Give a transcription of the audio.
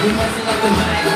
自分は